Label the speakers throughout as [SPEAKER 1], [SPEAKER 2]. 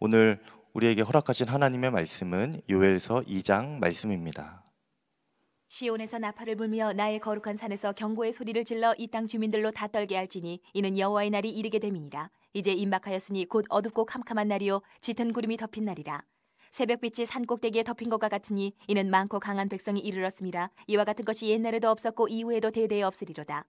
[SPEAKER 1] 오늘 우리에게 허락하신 하나님의 말씀은 요엘서 2장 말씀입니다.
[SPEAKER 2] 시온에서 나팔을 불며 나의 거룩한 산에서 경고의 소리를 질러 이 땅 주민들로 다 떨게 할지니 이는 여호와의 날이 이르게 됨이니라. 이제 임박하였으니 곧 어둡고 캄캄한 날이요 짙은 구름이 덮인 날이라. 새벽빛이 산 꼭대기에 덮인 것과 같으니 이는 많고 강한 백성이 이르렀습니다. 이와 같은 것이 옛날에도 없었고 이후에도 대대에 없으리로다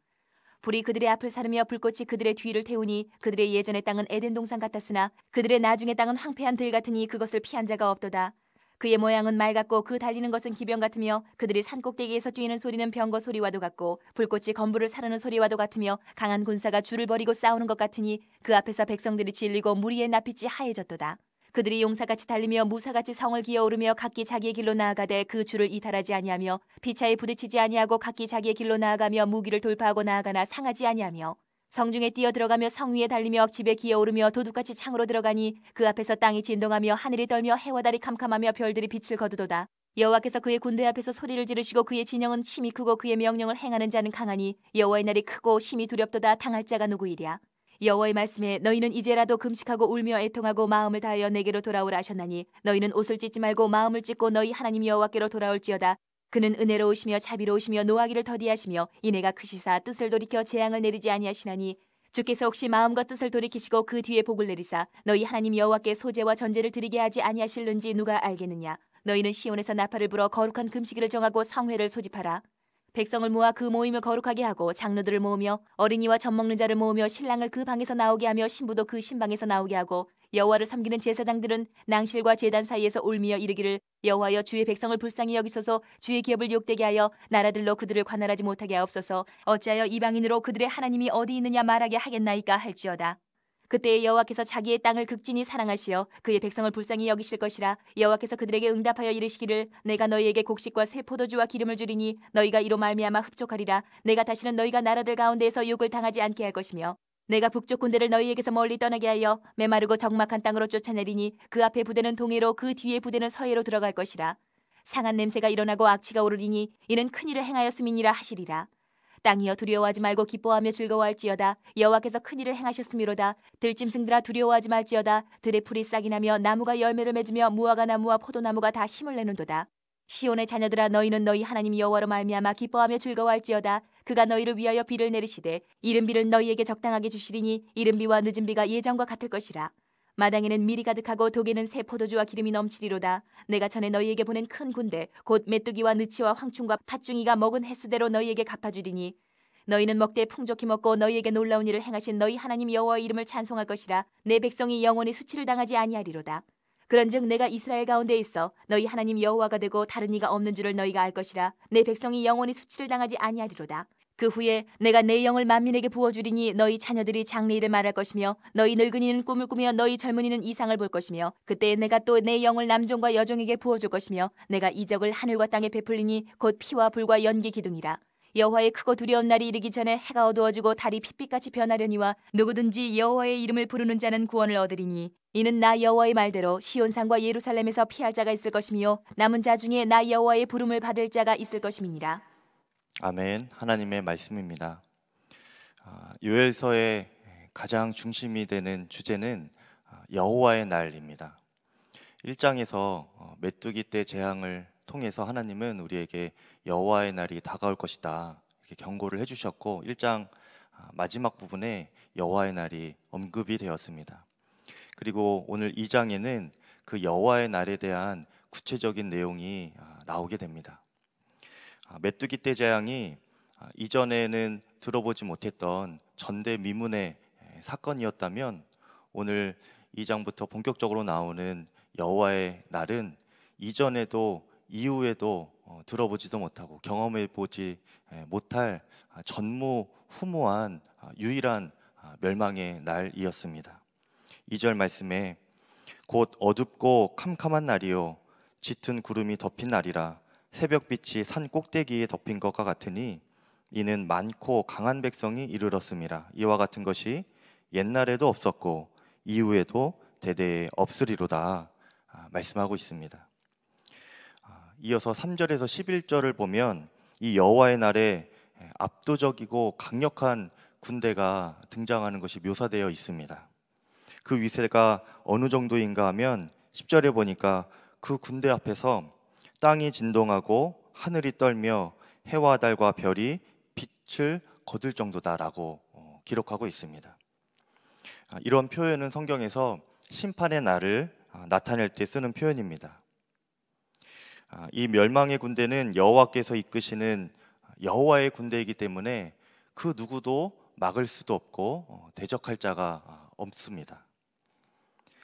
[SPEAKER 2] 불이 그들의 앞을 사르며 불꽃이 그들의 뒤를 태우니 그들의 예전의 땅은 에덴 동산 같았으나 그들의 나중의 땅은 황폐한 들 같으니 그것을 피한 자가 없도다 그의 모양은 말 같고 그 달리는 것은 기병 같으며 그들이 산 꼭대기에서 뛰는 소리는 병거 소리와도 같고 불꽃이 건물을 사르는 소리와도 같으며 강한 군사가 줄을 버리고 싸우는 것 같으니 그 앞에서 백성들이 질리고 무리의 낯빛이 하얘졌도다. 그들이 용사같이 달리며 무사같이 성을 기어오르며 각기 자기의 길로 나아가되 그 줄을 이탈하지 아니하며 피차에 부딪히지 아니하고 각기 자기의 길로 나아가며 무기를 돌파하고 나아가나 상하지 아니하며 성중에 뛰어 들어가며 성 위에 달리며 집에 기어오르며 도둑같이 창으로 들어가니 그 앞에서 땅이 진동하며 하늘이 떨며 해와 달이 캄캄하며 별들이 빛을 거두도다. 여호와께서 그의 군대 앞에서 소리를 지르시고 그의 진영은 심히 크고 그의 명령을 행하는 자는 강하니 여호와의 날이 크고 심히 두렵도다 당할 자가 누구이랴. 여호와의 말씀에 너희는 이제라도 금식하고 울며 애통하고 마음을 다하여 내게로 돌아오라 하셨나니 너희는 옷을 찢지 말고 마음을 찢고 너희 하나님 여호와께로 돌아올지어다. 그는 은혜로우시며 자비로우시며 노하기를 더디하시며 이내가 크시사 뜻을 돌이켜 재앙을 내리지 아니하시나니 주께서 혹시 마음과 뜻을 돌이키시고 그 뒤에 복을 내리사 너희 하나님 여호와께 소재와 전제를 드리게 하지 아니하실는지 누가 알겠느냐? 너희는 시온에서 나팔을 불어 거룩한 금식일을 정하고 성회를 소집하라 백성을 모아 그 모임을 거룩하게 하고 장로들을 모으며 어린이와 젖 먹는 자를 모으며 신랑을 그 방에서 나오게 하며 신부도 그 신방에서 나오게 하고 여호와를 섬기는 제사장들은 낭실과 제단 사이에서 울미어 이르기를 여호와여 주의 백성을 불쌍히 여기소서. 주의 기업을 욕되게 하여 나라들로 그들을 관할하지 못하게 하옵소서. 어찌하여 이방인으로 그들의 하나님이 어디 있느냐 말하게 하겠나이까 할지어다 그때 여호와께서 자기의 땅을 극진히 사랑하시어 그의 백성을 불쌍히 여기실 것이라 여호와께서 그들에게 응답하여 이르시기를 내가 너희에게 곡식과 새 포도주와 기름을 주리니 너희가 이로 말미암아 흡족하리라 내가 다시는 너희가 나라들 가운데에서 욕을 당하지 않게 할 것이며 내가 북쪽 군대를 너희에게서 멀리 떠나게 하여 메마르고 적막한 땅으로 쫓아내리니 그 앞에 부대는 동해로 그 뒤에 부대는 서해로 들어갈 것이라 상한 냄새가 일어나고 악취가 오르리니 이는 큰 일을 행하였음이니라 하시리라 땅이여 두려워하지 말고 기뻐하며 즐거워할지어다. 여호와께서 큰 일을 행하셨음이로다. 들짐승들아 두려워하지 말지어다. 들의 풀이 싹이 나며 나무가 열매를 맺으며 무화과 나무와 포도나무가 다 힘을 내는도다. 시온의 자녀들아 너희는 너희 하나님 여호와로 말미암아 기뻐하며 즐거워할지어다. 그가 너희를 위하여 비를 내리시되 이른 비를 너희에게 적당하게 주시리니 이른 비와 늦은 비가 예전과 같을 것이라 마당에는 밀이 가득하고 독에는 새 포도주와 기름이 넘치리로다. 내가 전에 너희에게 보낸 큰 군대 곧 메뚜기와 느치와 황충과 팥중이가 먹은 횟수대로 너희에게 갚아주리니 너희는 먹되 풍족히 먹고 너희에게 놀라운 일을 행하신 너희 하나님 여호와의 이름을 찬송할 것이라. 내 백성이 영원히 수치를 당하지 아니하리로다. 그런즉 내가 이스라엘 가운데 있어 너희 하나님 여호와가 되고 다른 이가 없는 줄을 너희가 알 것이라. 내 백성이 영원히 수치를 당하지 아니하리로다. 그 후에 내가 내 영을 만민에게 부어주리니 너희 자녀들이 장래일을 말할 것이며 너희 늙은이는 꿈을 꾸며 너희 젊은이는 이상을 볼 것이며 그때 내가 또 내 영을 남종과 여종에게 부어줄 것이며 내가 이적을 하늘과 땅에 베풀리니 곧 피와 불과 연기 기둥이라. 여호와의 크고 두려운 날이 이르기 전에 해가 어두워지고 달이 핏빛같이 변하려니와 누구든지 여호와의 이름을 부르는 자는 구원을 얻으리니 이는 나 여호와의 말대로 시온산과 예루살렘에서 피할 자가 있을 것이며 남은 자 중에 나 여호와의 부름을 받을 자가 있을 것임이니라.
[SPEAKER 1] 아멘. 하나님의 말씀입니다. 아, 요엘서의 가장 중심이 되는 주제는 아, 여호와의 날입니다. 1장에서 어, 메뚜기 때 재앙을 통해서 하나님은 우리에게 여호와의 날이 다가올 것이다 이렇게 경고를 해 주셨고 1장 아, 마지막 부분에 여호와의 날이 언급이 되었습니다. 그리고 오늘 2장에는 그 여호와의 날에 대한 구체적인 내용이 아, 나오게 됩니다. 아, 메뚜기 떼 재앙이 이전에는 들어보지 못했던 전대미문의 사건이었다면 오늘 2장부터 본격적으로 나오는 여호와의 날은 이전에도 이후에도 어, 들어보지도 못하고 경험해 보지 못할 아, 전무후무한 아, 유일한 아, 멸망의 날이었습니다. 2절 말씀에 곧 어둡고 캄캄한 날이요 짙은 구름이 덮인 날이라 새벽빛이 산 꼭대기에 덮인 것과 같으니 이는 많고 강한 백성이 이르렀습니다. 이와 같은 것이 옛날에도 없었고 이후에도 대대에 없으리로다 말씀하고 있습니다. 이어서 3절에서 11절을 보면 이 여호와의 날에 압도적이고 강력한 군대가 등장하는 것이 묘사되어 있습니다. 그 위세가 어느 정도인가 하면 10절에 보니까 그 군대 앞에서 땅이 진동하고 하늘이 떨며 해와 달과 별이 빛을 거둘 정도다라고 어, 기록하고 있습니다. 아, 이런 표현은 성경에서 심판의 날을 아, 나타낼 때 쓰는 표현입니다. 아, 이 멸망의 군대는 여호와께서 이끄시는 여호와의 군대이기 때문에 그 누구도 막을 수도 없고 어, 대적할 자가 없습니다.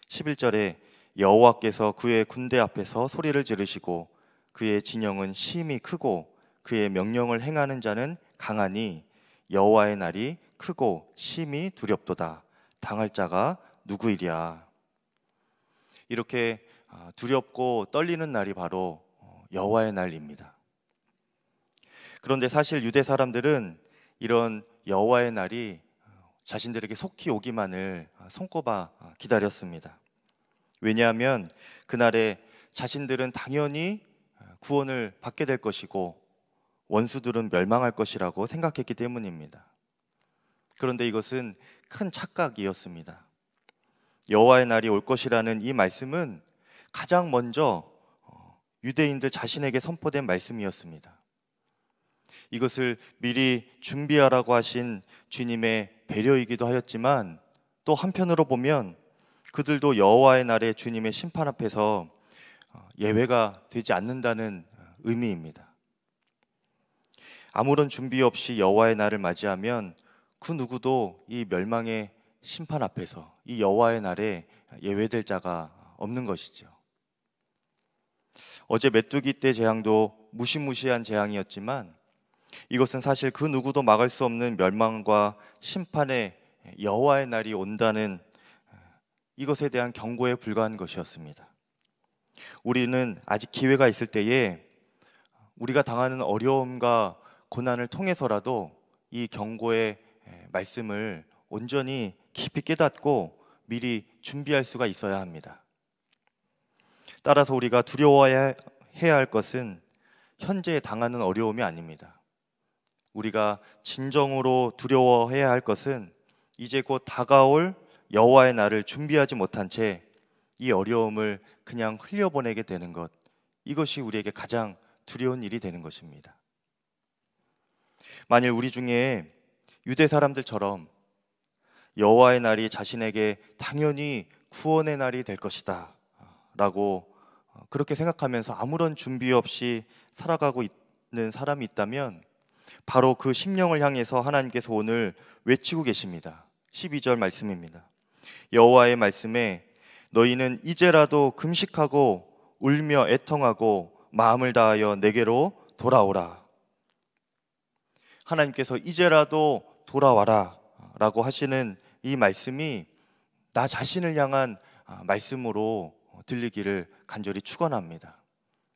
[SPEAKER 1] 11절에 여호와께서 그의 군대 앞에서 소리를 지르시고 그의 진영은 심히 크고 그의 명령을 행하는 자는 강하니 여호와의 날이 크고 심히 두렵도다. 당할 자가 누구이랴. 이렇게 아, 두렵고 떨리는 날이 바로 어, 여호와의 날입니다. 그런데 사실 유대 사람들은 이런 여호와의 날이 어, 자신들에게 속히 오기만을 아, 손꼽아 아, 기다렸습니다. 왜냐하면 그날에 자신들은 당연히 구원을 받게 될 것이고 원수들은 멸망할 것이라고 생각했기 때문입니다. 그런데 이것은 큰 착각이었습니다. 여호와의 날이 올 것이라는 이 말씀은 가장 먼저 어, 유대인들 자신에게 선포된 말씀이었습니다. 이것을 미리 준비하라고 하신 주님의 배려이기도 하였지만 또 한편으로 보면 그들도 여호와의 날에 주님의 심판 앞에서 어, 예외가 되지 않는다는 의미입니다. 아무런 준비 없이 여호와의 날을 맞이하면 그 누구도 이 멸망의 심판 앞에서 이 여호와의 날에 예외될 자가 없는 것이죠. 어제 메뚜기 때 재앙도 무시무시한 재앙이었지만 이것은 사실 그 누구도 막을 수 없는 멸망과 심판의 여호와의 날이 온다는 이것에 대한 경고에 불과한 것이었습니다. 우리는 아직 기회가 있을 때에 우리가 당하는 어려움과 고난을 통해서라도 이 경고의 말씀을 온전히 깊이 깨닫고 미리 준비할 수가 있어야 합니다. 따라서 우리가 두려워해야 할 것은 현재 당하는 어려움이 아닙니다. 우리가 진정으로 두려워해야 할 것은 이제 곧 다가올 여호와의 날을 준비하지 못한 채 이 어려움을 그냥 흘려보내게 되는 것 이것이 우리에게 가장 두려운 일이 되는 것입니다. 만일 우리 중에 유대 사람들처럼 여호와의 날이 자신에게 당연히 구원의 날이 될 것이다 라고 그렇게 생각하면서 아무런 준비 없이 살아가고 있는 사람이 있다면 바로 그 심령을 향해서 하나님께서 오늘 외치고 계십니다. 12절 말씀입니다. 여호와의 말씀에 너희는 이제라도 금식하고 울며 애통하고 마음을 다하여 내게로 돌아오라. 하나님께서 이제라도 돌아와라 라고 하시는 이 말씀이 나 자신을 향한 아, 말씀으로 들리기를 간절히 축원합니다.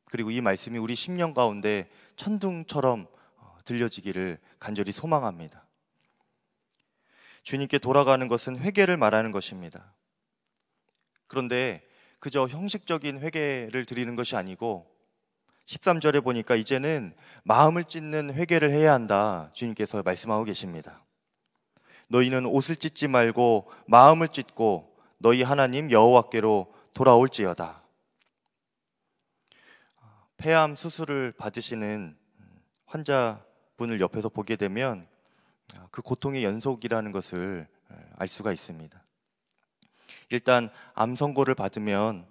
[SPEAKER 1] 그리고 이 말씀이 우리 심령 가운데 천둥처럼 어, 들려지기를 간절히 소망합니다. 주님께 돌아가는 것은 회개를 말하는 것입니다. 그런데 그저 형식적인 회개를 드리는 것이 아니고 13절에 보니까 이제는 마음을 찢는 회개를 해야 한다. 주님께서 말씀하고 계십니다. 너희는 옷을 찢지 말고 마음을 찢고 너희 하나님 여호와께로 돌아올지어다. 폐암 수술을 받으시는 환자분을 옆에서 보게 되면 아, 그 고통의 연속이라는 것을 알 수가 있습니다. 일단 암 선고를 받으면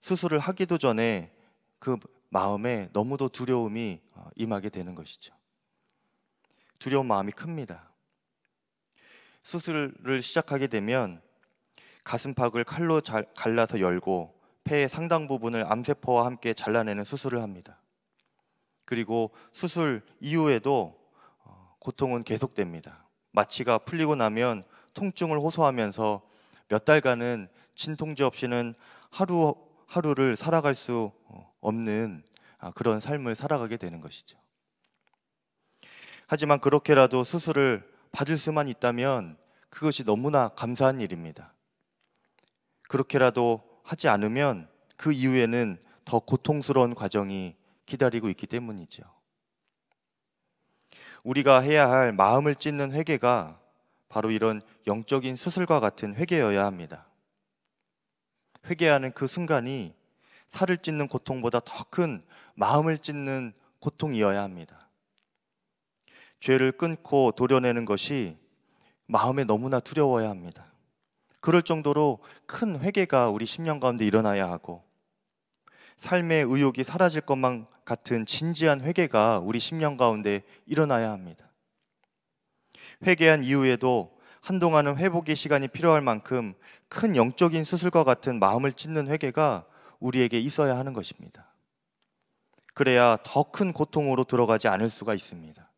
[SPEAKER 1] 수술을 하기도 전에 그 마음에 너무도 두려움이 어, 임하게 되는 것이죠. 두려운 마음이 큽니다. 수술을 시작하게 되면 가슴팍을 칼로 갈라서 열고 폐의 상당 부분을 암세포와 함께 잘라내는 수술을 합니다. 그리고 수술 이후에도 고통은 계속됩니다. 마취가 풀리고 나면 통증을 호소하면서 몇 달간은 진통제 없이는 하루 하루를 살아갈 수 없는 아, 그런 삶을 살아가게 되는 것이죠. 하지만 그렇게라도 수술을 받을 수만 있다면 그것이 너무나 감사한 일입니다. 그렇게라도 하지 않으면 그 이후에는 더 고통스러운 과정이 기다리고 있기 때문이죠. 우리가 해야 할 마음을 찢는 회개가 바로 이런 영적인 수술과 같은 회개여야 합니다. 회개하는 그 순간이 살을 찢는 고통보다 더 큰 마음을 찢는 고통이어야 합니다. 죄를 끊고 도려내는 것이 마음에 너무나 두려워야 합니다. 그럴 정도로 큰 회개가 우리 심령 가운데 일어나야 하고 삶의 의욕이 사라질 것만 같은 진지한 회개가 우리 심령 가운데 일어나야 합니다. 회개한 이후에도 한동안은 회복의 시간이 필요할 만큼 큰 영적인 수술과 같은 마음을 찢는 회개가 우리에게 있어야 하는 것입니다. 그래야 더 큰 고통으로 들어가지 않을 수가 있습니다.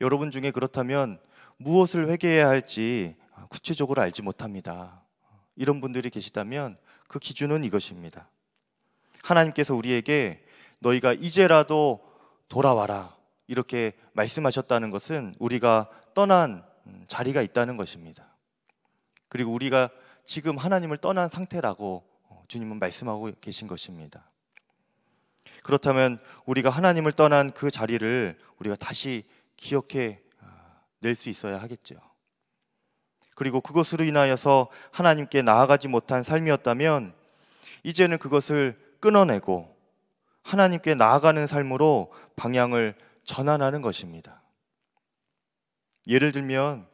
[SPEAKER 1] 여러분 중에 그렇다면 무엇을 회개해야 할지 구체적으로 알지 못합니다. 이런 분들이 계시다면 그 기준은 이것입니다. 하나님께서 우리에게 너희가 이제라도 돌아와라. 이렇게 말씀하셨다는 것은 우리가 떠난 자리가 있다는 것입니다. 그리고 우리가 지금 하나님을 떠난 상태라고 주님은 말씀하고 계신 것입니다. 그렇다면 우리가 하나님을 떠난 그 자리를 우리가 다시 기억해 낼 수 있어야 하겠죠. 그리고 그것으로 인하여서 하나님께 나아가지 못한 삶이었다면 이제는 그것을 끊어내고 하나님께 나아가는 삶으로 방향을 전환하는 것입니다. 예를 들면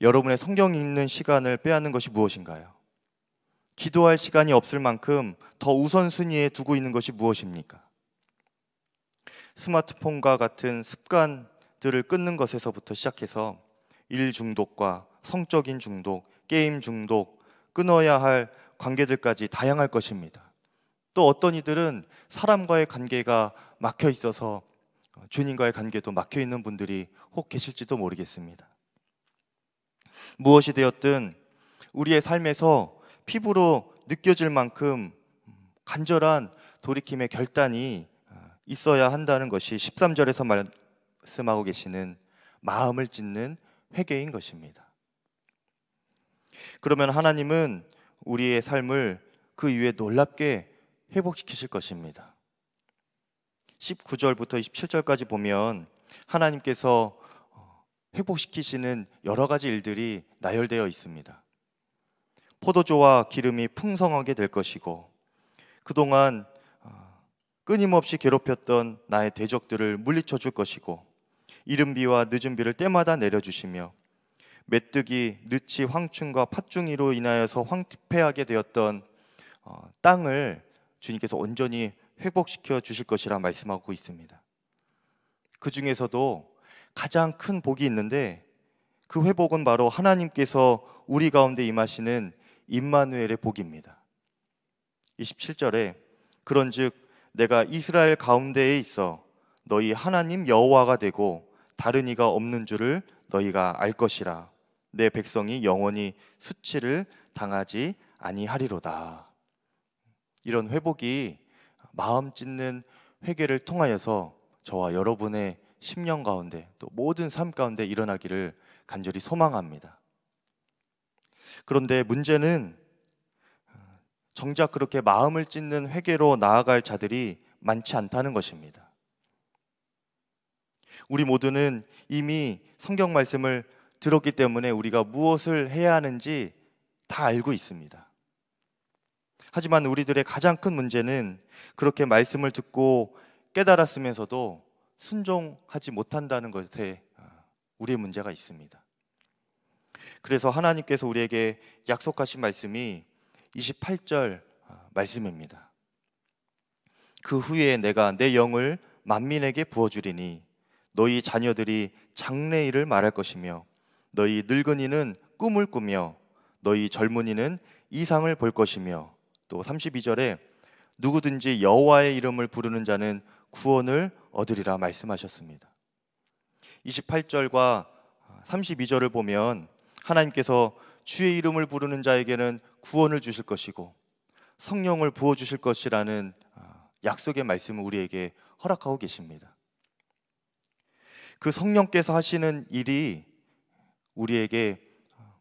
[SPEAKER 1] 여러분의 성경 읽는 시간을 빼앗는 것이 무엇인가요? 기도할 시간이 없을 만큼 더 우선순위에 두고 있는 것이 무엇입니까? 스마트폰과 같은 습관들을 끊는 것에서부터 시작해서 일 중독과 성적인 중독, 게임 중독, 끊어야 할 관계들까지 다양할 것입니다. 또 어떤 이들은 사람과의 관계가 막혀 있어서 주님과의 관계도 막혀 있는 분들이 혹 계실지도 모르겠습니다. 무엇이 되었든 우리의 삶에서 피부로 느껴질 만큼 간절한 돌이킴의 결단이 있어야 한다는 것이 13절에서 말씀하고 계시는 마음을 찢는 회개인 것입니다. 그러면 하나님은 우리의 삶을 그 이후에 놀랍게 회복시키실 것입니다. 19절부터 27절까지 보면 하나님께서 회복시키시는 여러 가지 일들이 나열되어 있습니다. 포도주와 기름이 풍성하게 될 것이고 그동안 끊임없이 괴롭혔던 나의 대적들을 물리쳐 줄 것이고 이른 비와 늦은 비를 때마다 내려주시며 메뚜기, 느치, 황충과 팥중이로 인하여서 황폐하게 되었던 어, 땅을 주님께서 온전히 회복시켜 주실 것이라 말씀하고 있습니다. 그 중에서도 가장 큰 복이 있는데 그 회복은 바로 하나님께서 우리 가운데 임하시는 임마누엘의 복입니다. 27절에 그런즉 내가 이스라엘 가운데에 있어 너희 하나님 여호와가 되고 다른 이가 없는 줄을 너희가 알 것이라 내 백성이 영원히 수치를 당하지 아니하리로다. 이런 회복이 마음 찢는 회개를 통하여서 저와 여러분의 10년 가운데 또 모든 삶 가운데 일어나기를 간절히 소망합니다. 그런데 문제는 정작 그렇게 마음을 찢는 회개로 나아갈 자들이 많지 않다는 것입니다. 우리 모두는 이미 성경 말씀을 들었기 때문에 우리가 무엇을 해야 하는지 다 알고 있습니다. 하지만 우리들의 가장 큰 문제는 그렇게 말씀을 듣고 깨달았으면서도 순종하지 못한다는 것에 우리의 문제가 있습니다. 그래서 하나님께서 우리에게 약속하신 말씀이 28절 말씀입니다. 그 후에 내가 내 영을 만민에게 부어주리니 너희 자녀들이 장래일을 말할 것이며 너희 늙은이는 꿈을 꾸며 너희 젊은이는 이상을 볼 것이며 또 32절에 누구든지 여호와의 이름을 부르는 자는 구원을 얻으리라 말씀하셨습니다. 28절과 32절을 보면 하나님께서 주의 이름을 부르는 자에게는 구원을 주실 것이고 성령을 부어 주실 것이라는 약속의 말씀을 우리에게 허락하고 계십니다. 그 성령께서 하시는 일이 우리에게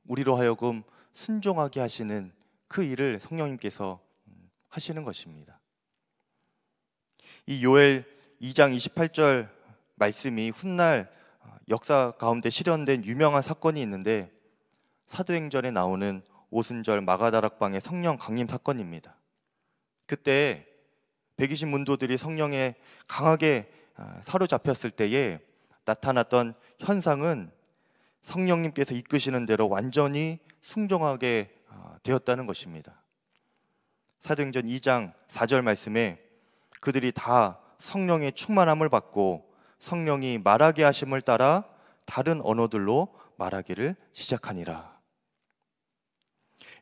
[SPEAKER 1] 우리로 하여금 순종하게 하시는 그 일을 성령님께서 하시는 것입니다. 이 요엘 2장 28절 말씀이 훗날 어, 역사 가운데 실현된 유명한 사건이 있는데 사도행전에 나오는 오순절 마가다락방의 성령 강림 사건입니다. 그때 120 문도들이 성령에 강하게 어, 사로잡혔을 때에 나타났던 현상은 성령님께서 이끄시는 대로 완전히 순종하게 어, 되었다는 것입니다. 사도행전 2장 4절 말씀에 그들이 다 성령의 충만함을 받고 성령이 말하게 하심을 따라 다른 언어들로 말하기를 시작하니라.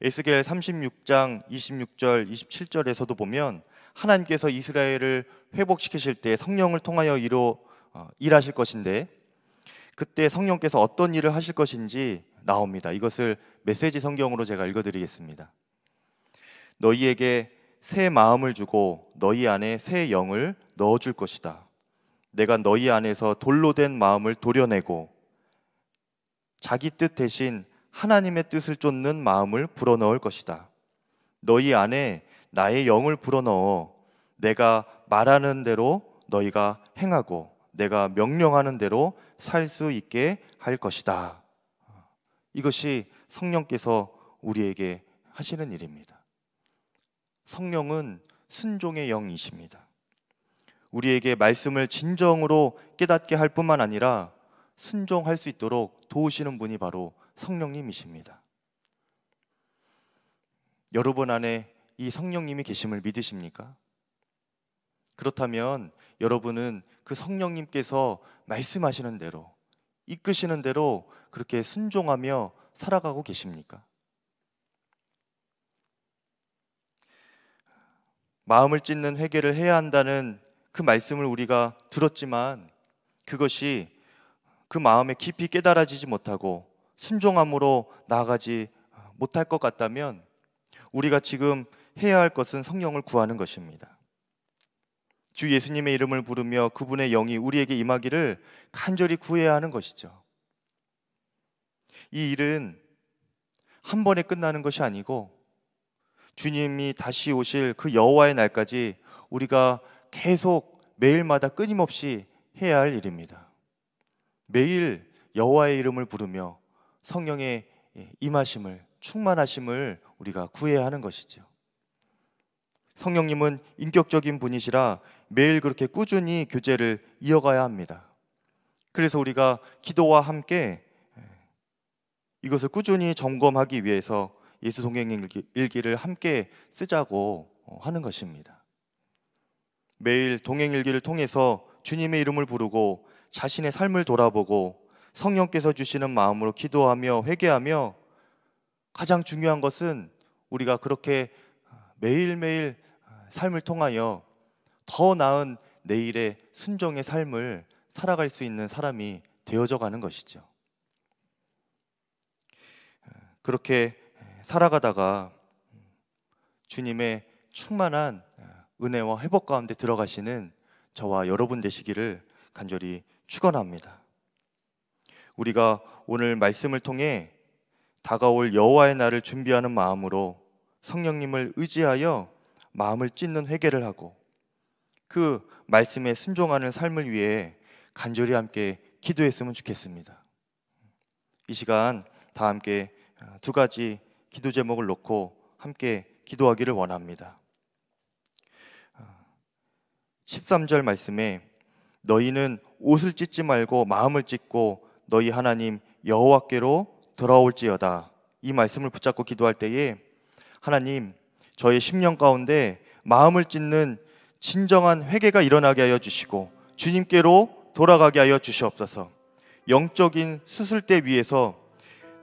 [SPEAKER 1] 에스겔 36장 26절 27절에서도 보면 하나님께서 이스라엘을 회복시키실 때 성령을 통하여 이로 어, 일하실 것인데 그때 성령께서 어떤 일을 하실 것인지 나옵니다. 이것을 메시지 성경으로 제가 읽어드리겠습니다. 너희에게 새 마음을 주고 너희 안에 새 영을 넣어줄 것이다. 내가 너희 안에서 돌로 된 마음을 도려내고 자기 뜻 대신 하나님의 뜻을 쫓는 마음을 불어넣을 것이다. 너희 안에 나의 영을 불어넣어 내가 말하는 대로 너희가 행하고 내가 명령하는 대로 살 수 있게 할 것이다. 이것이 성령께서 우리에게 하시는 일입니다. 성령은 순종의 영이십니다. 우리에게 말씀을 진정으로 깨닫게 할 뿐만 아니라 순종할 수 있도록 도우시는 분이 바로 성령님이십니다. 여러분 안에 이 성령님이 계심을 믿으십니까? 그렇다면 여러분은 그 성령님께서 말씀하시는 대로 이끄시는 대로 그렇게 순종하며 살아가고 계십니까? 마음을 찢는 회개를 해야 한다는 그 말씀을 우리가 들었지만 그것이 그 마음에 깊이 깨달아지지 못하고 순종함으로 나아가지 못할 것 같다면 우리가 지금 해야 할 것은 성령을 구하는 것입니다. 주 예수님의 이름을 부르며 그분의 영이 우리에게 임하기를 간절히 구해야 하는 것이죠. 이 일은 한 번에 끝나는 것이 아니고 주님이 다시 오실 그 여호와의 날까지 우리가 계속 매일마다 끊임없이 해야 할 일입니다. 매일 여호와의 이름을 부르며 성령의 임하심을 충만하심을 우리가 구해야 하는 것이죠. 성령님은 인격적인 분이시라 매일 그렇게 꾸준히 교제를 이어가야 합니다. 그래서 우리가 기도와 함께 이것을 꾸준히 점검하기 위해서 예수 동행 일기를 함께 쓰자고 하는 것입니다. 매일 동행 일기를 통해서 주님의 이름을 부르고 자신의 삶을 돌아보고 성령께서 주시는 마음으로 기도하며 회개하며 가장 중요한 것은 우리가 그렇게 매일매일 삶을 통하여 더 나은 내일의 순종의 삶을 살아갈 수 있는 사람이 되어져 가는 것이죠. 그렇게 살아가다가 주님의 충만한 은혜와 회복 가운데 들어가시는 저와 여러분 되시기를 간절히 축원합니다. 우리가 오늘 말씀을 통해 다가올 여호와의 날을 준비하는 마음으로 성령님을 의지하여 마음을 찢는 회개를 하고 그 말씀에 순종하는 삶을 위해 간절히 함께 기도했으면 좋겠습니다. 이 시간 다 함께 두 가지 기도 제목을 놓고 함께 기도하기를 원합니다. 13절 말씀에 너희는 옷을 찢지 말고 마음을 찢고 너희 하나님 여호와께로 돌아올지어다. 이 말씀을 붙잡고 기도할 때에 하나님 저의 심령 가운데 마음을 찢는 진정한 회개가 일어나게 하여 주시고 주님께로 돌아가게 하여 주시옵소서. 영적인 수술대 위에서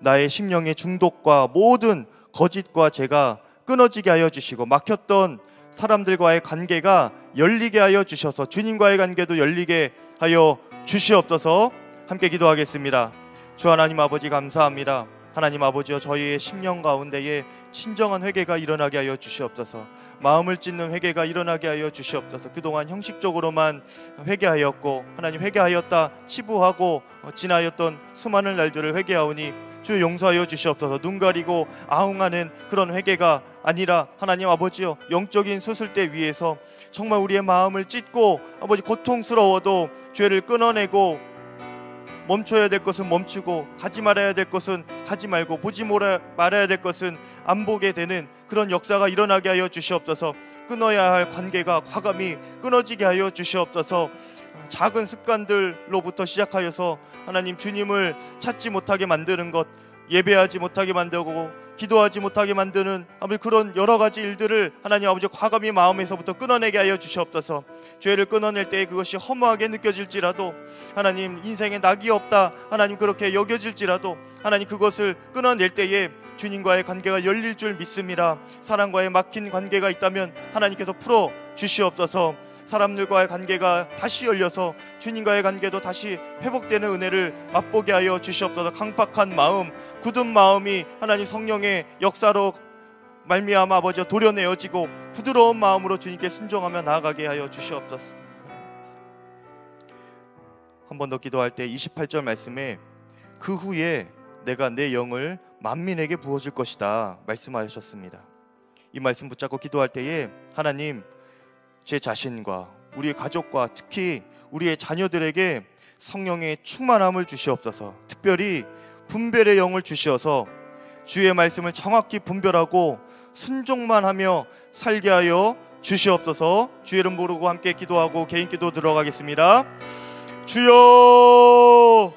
[SPEAKER 1] 나의 심령의 중독과 모든 거짓과 죄가 끊어지게 하여 주시고 막혔던 사람들과의 관계가 열리게 하여 주셔서 주님과의 관계도 열리게 하여 주시옵소서 함께 기도하겠습니다. 주 하나님 아버지 감사합니다. 하나님 아버지여 저희의 심령 가운데에 진정한 회개가 일어나게 하여 주시옵소서. 마음을 찢는 회개가 일어나게 하여 주시옵소서. 그동안 형식적으로만 회개하였고 하나님 회개하였다 치부하고 지나였던 수많은 날들을 회개하오니 주 용서하여 주시옵소서. 눈 가리고 아웅하는 그런 회개가 아니라 하나님 아버지여 영적인 수술대 위에서 정말 우리의 마음을 찢고 아버지 고통스러워도 죄를 끊어내고 멈춰야 될 것은 멈추고 가지 말아야 될 것은 가지 말고 보지 말아야 될 것은 안 보게 되는 그런 역사가 일어나게 하여 주시옵소서. 끊어야 할 관계가 과감히 끊어지게 하여 주시옵소서. 작은 습관들로부터 시작하여서 하나님 주님을 찾지 못하게 만드는 것, 예배하지 못하게 만들고 기도하지 못하게 만드는 아버지 그런 여러 가지 일들을 하나님 아버지 과감히 마음에서부터 끊어내게 하여 주시옵소서. 죄를 끊어낼 때 그것이 허무하게 느껴질지라도 하나님 인생에 낙이 없다 하나님 그렇게 여겨질지라도 하나님 그것을 끊어낼 때에 주님과의 관계가 열릴 줄 믿습니다. 사랑과의 막힌 관계가 있다면 하나님께서 풀어 주시옵소서. 사람들과의 관계가 다시 열려서 주님과의 관계도 다시 회복되는 은혜를 맛보게 하여 주시옵소서. 강팍한 마음, 굳은 마음이 하나님 성령의 역사로 말미암아 아버지 도려내어지고 부드러운 마음으로 주님께 순종하며 나아가게 하여 주시옵소서. 한 번 더 기도할 때 28절 말씀에 그 후에 내가 내 영을 만민에게 부어줄 것이다 말씀하셨습니다. 이 말씀 붙잡고 기도할 때에 하나님 제 자신과 우리의 가족과 특히 우리의 자녀들에게 성령의 충만함을 주시옵소서. 특별히 분별의 영을 주시어서 주의 말씀을 정확히 분별하고 순종만 하며 살게 하여 주시옵소서. 주의 이름 부르고 함께 기도하고 개인 기도 들어가겠습니다. 주여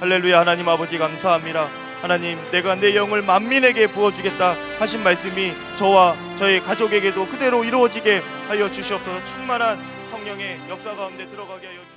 [SPEAKER 1] 할렐루야 하나님 아버지 감사합니다. 하나님 내가 내 영을 만민에게 부어주겠다 하신 말씀이 저와 저의 가족에게도 그대로 이루어지게 하여 주시옵소서. 충만한 성령의 역사 가운데 들어가게 하여 주시옵소서